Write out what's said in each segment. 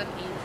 cookies.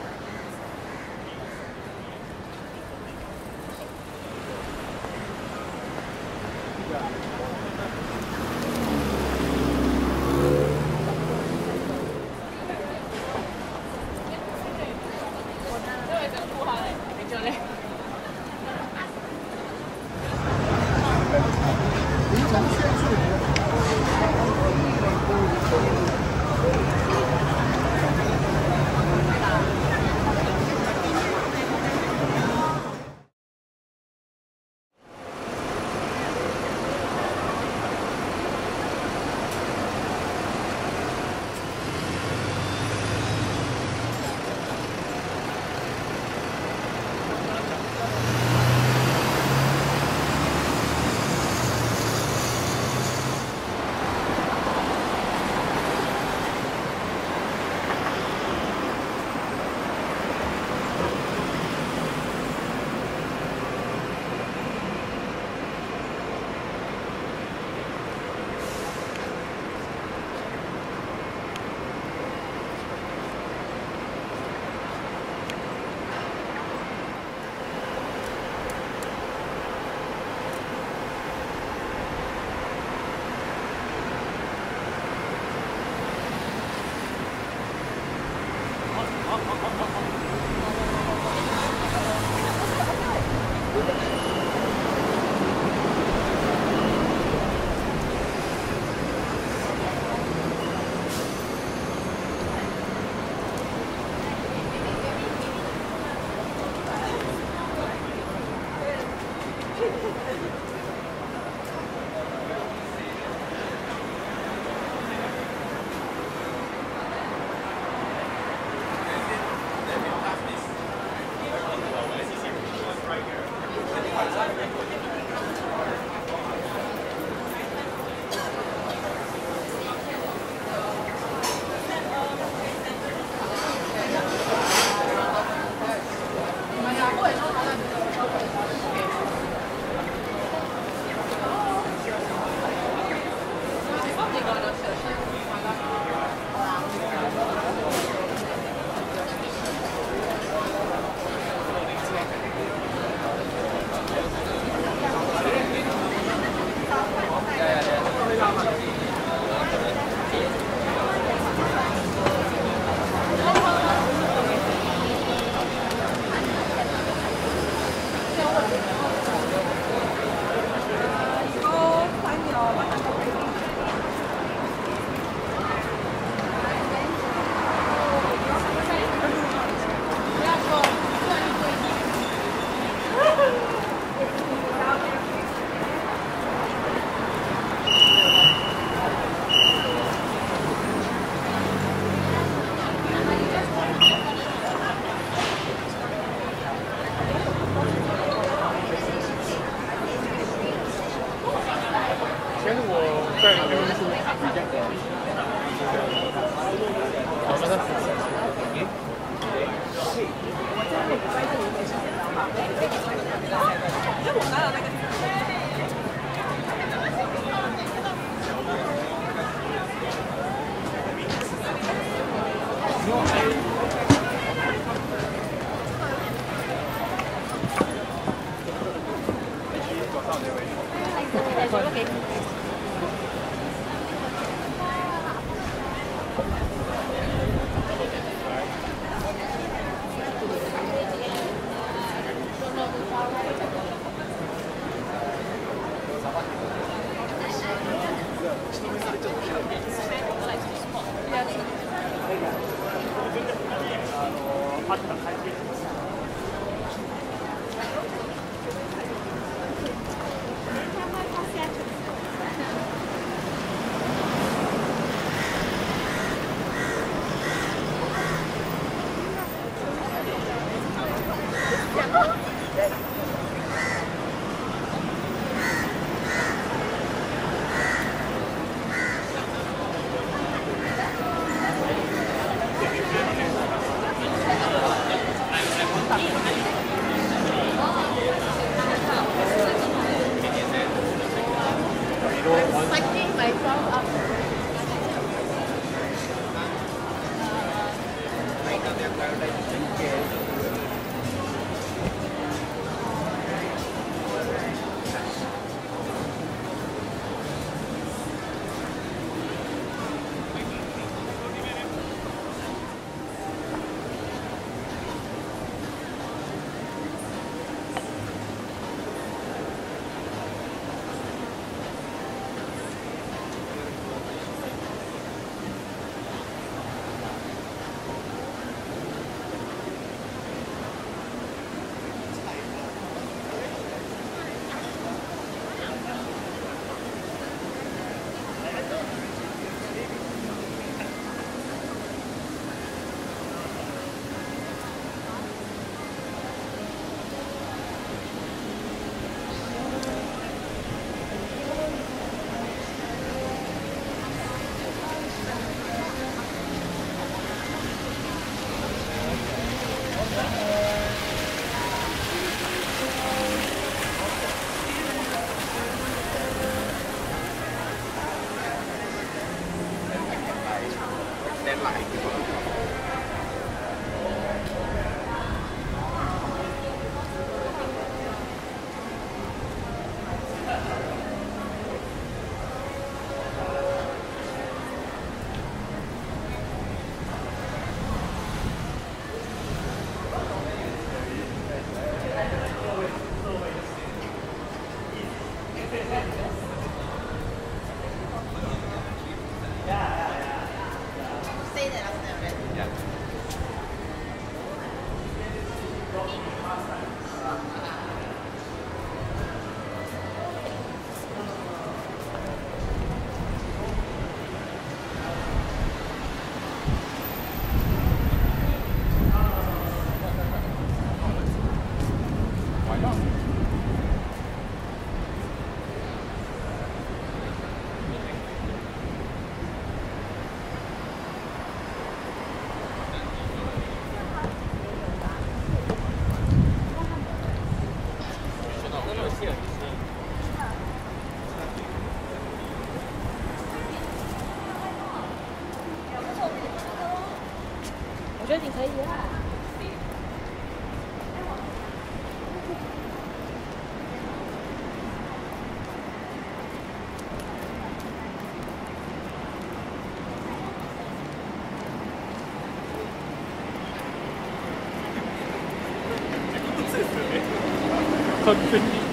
你看我拿到那个 konnten.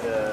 이제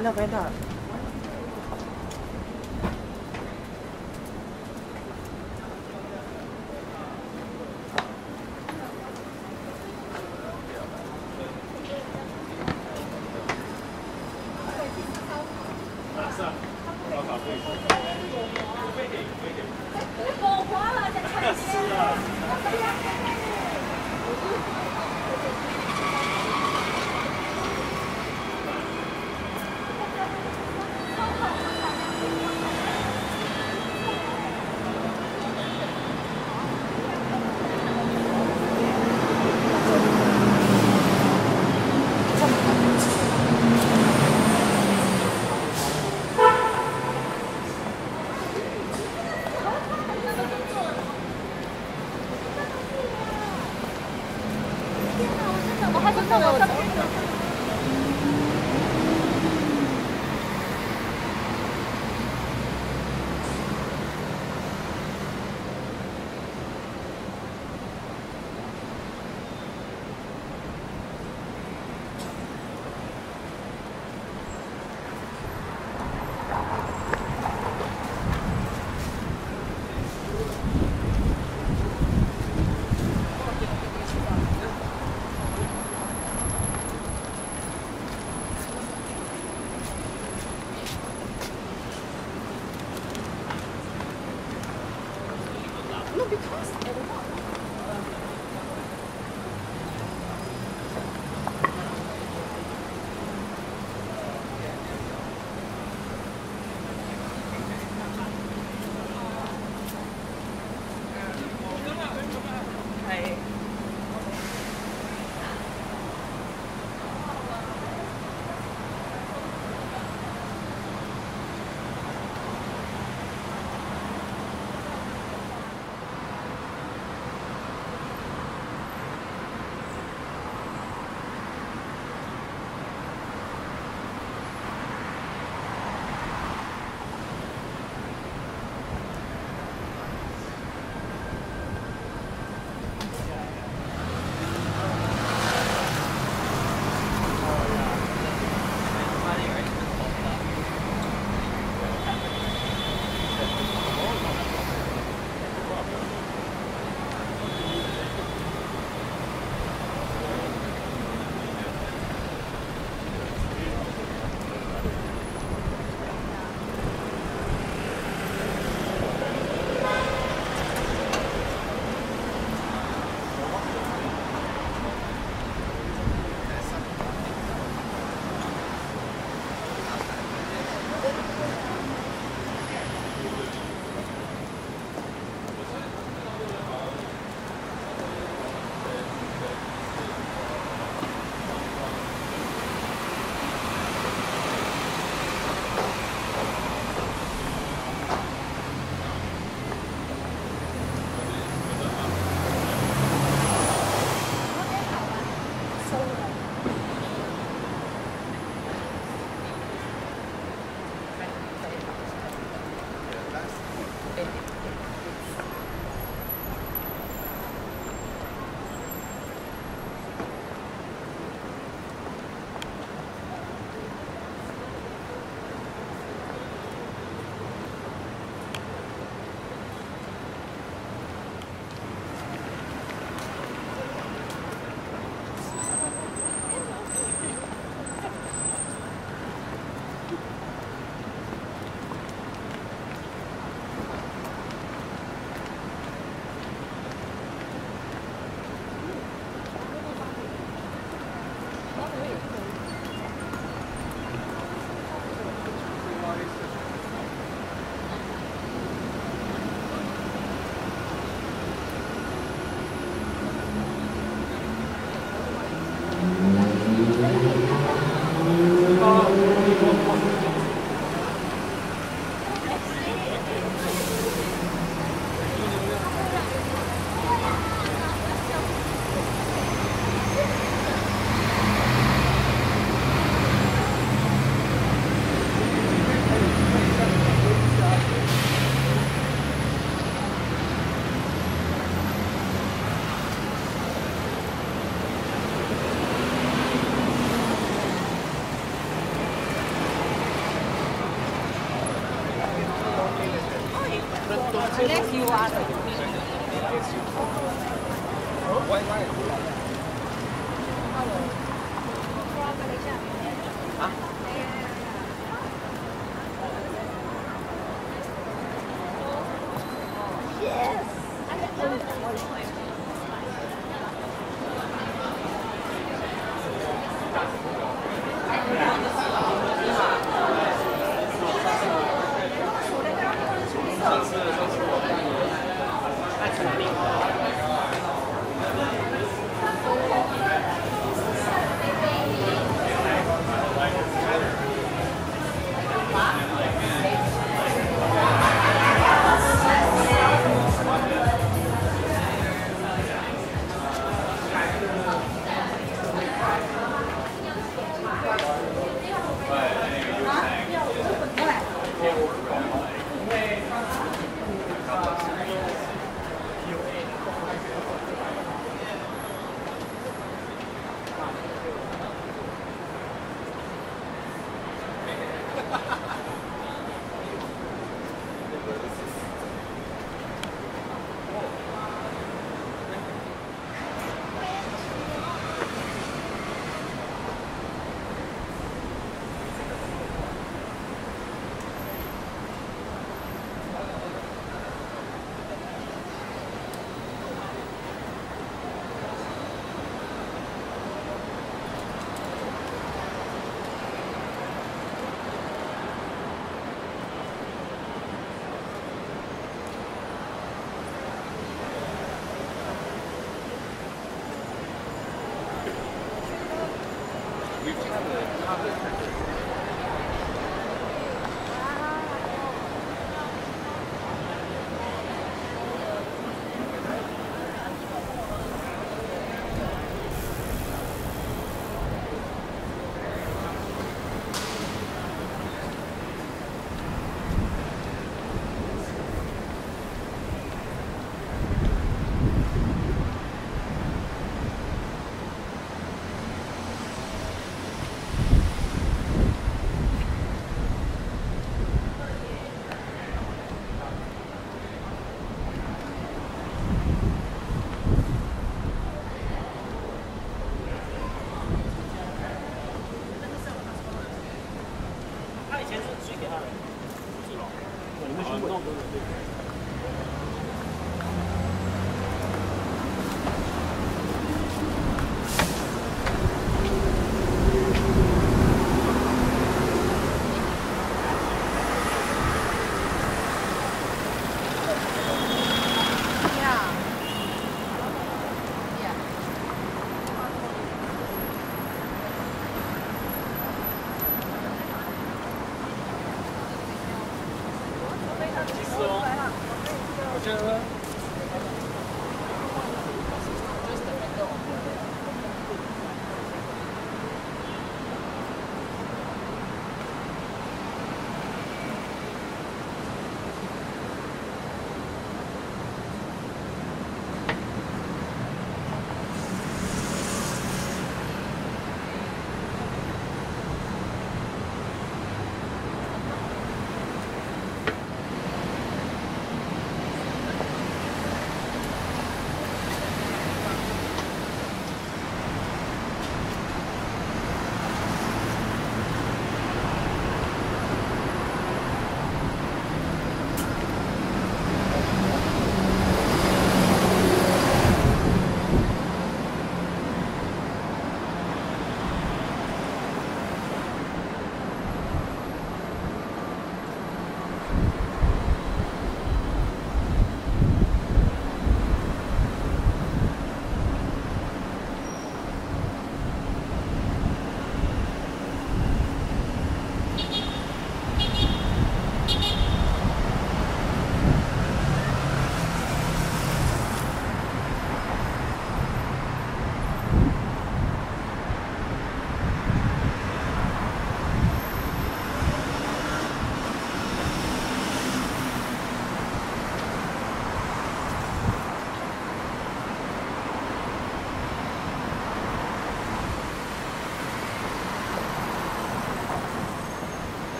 那边的。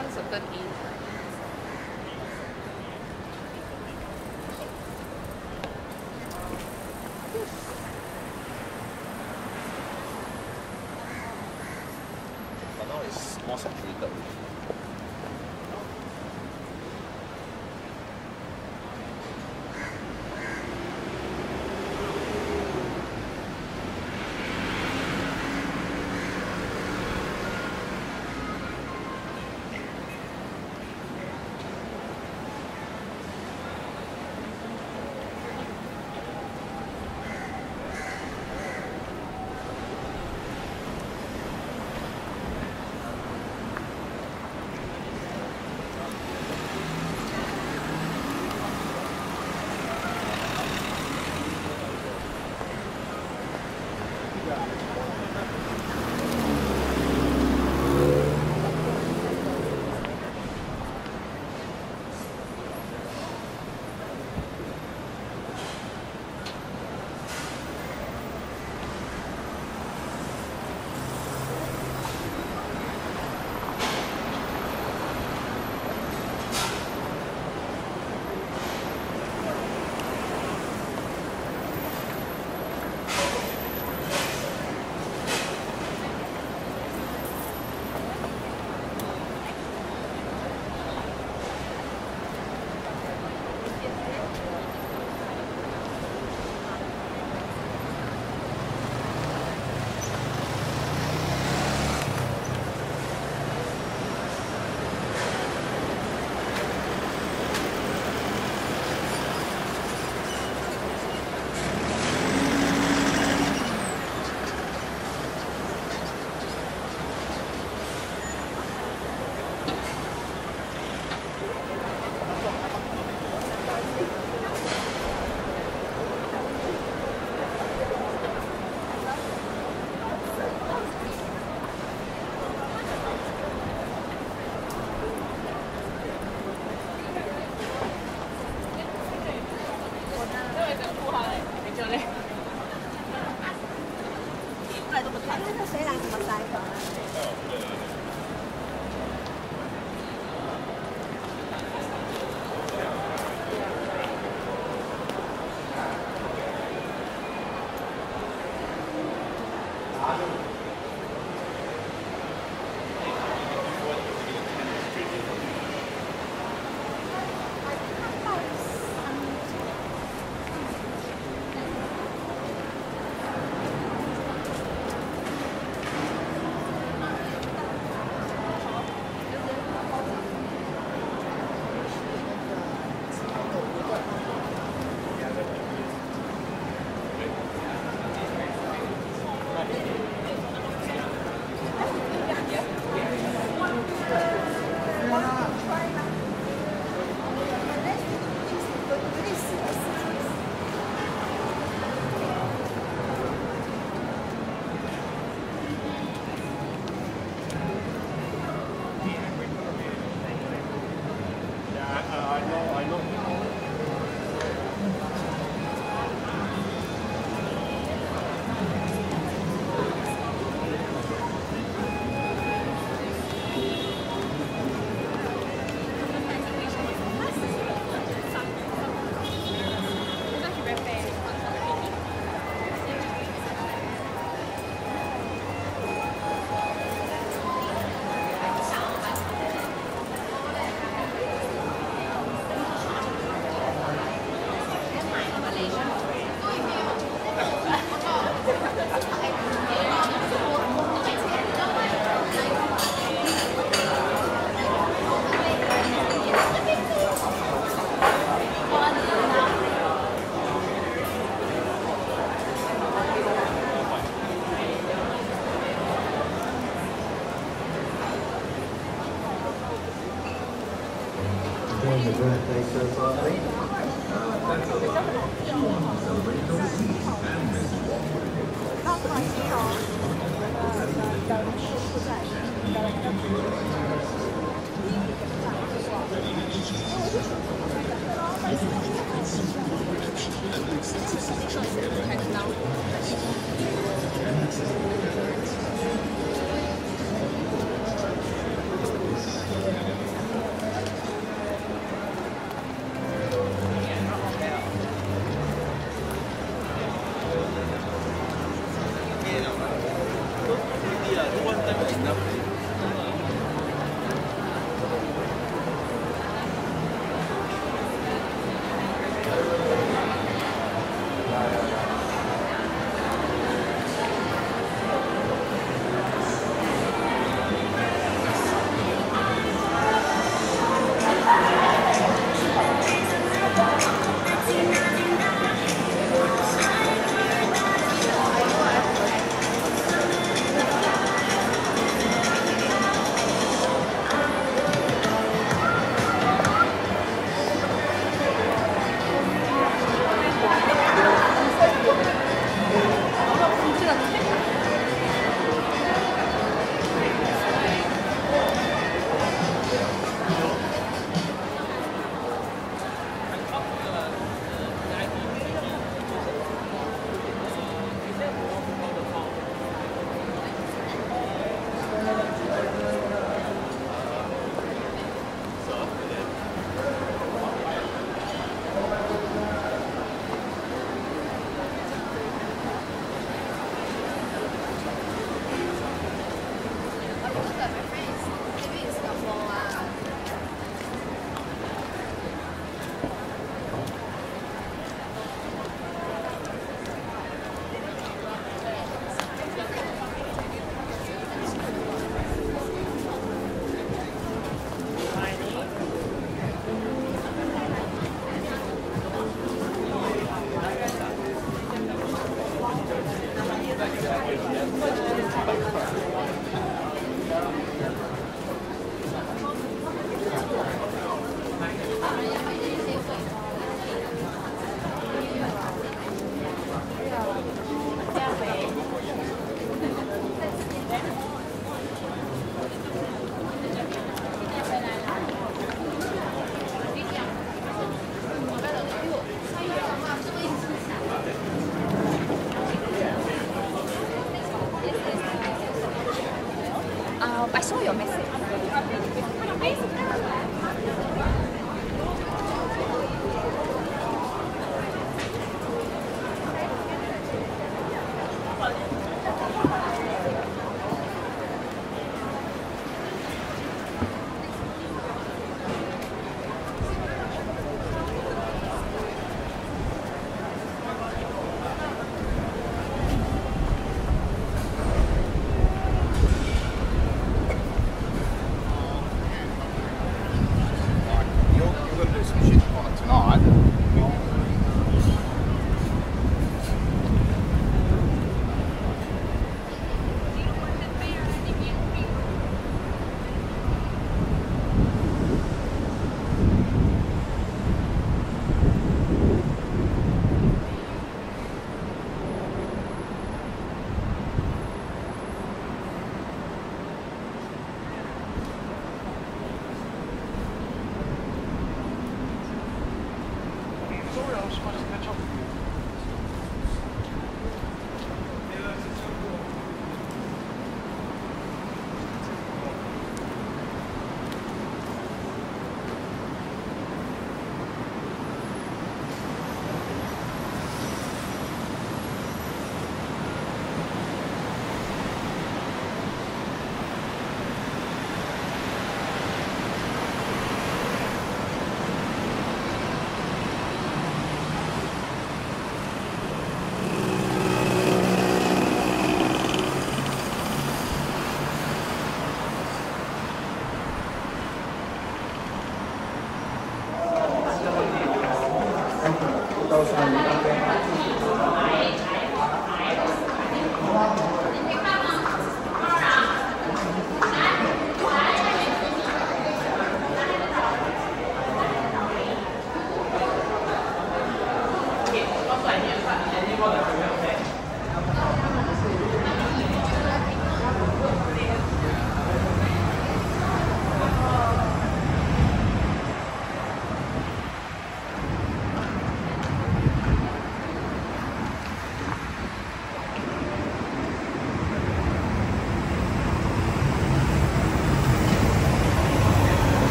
三十个点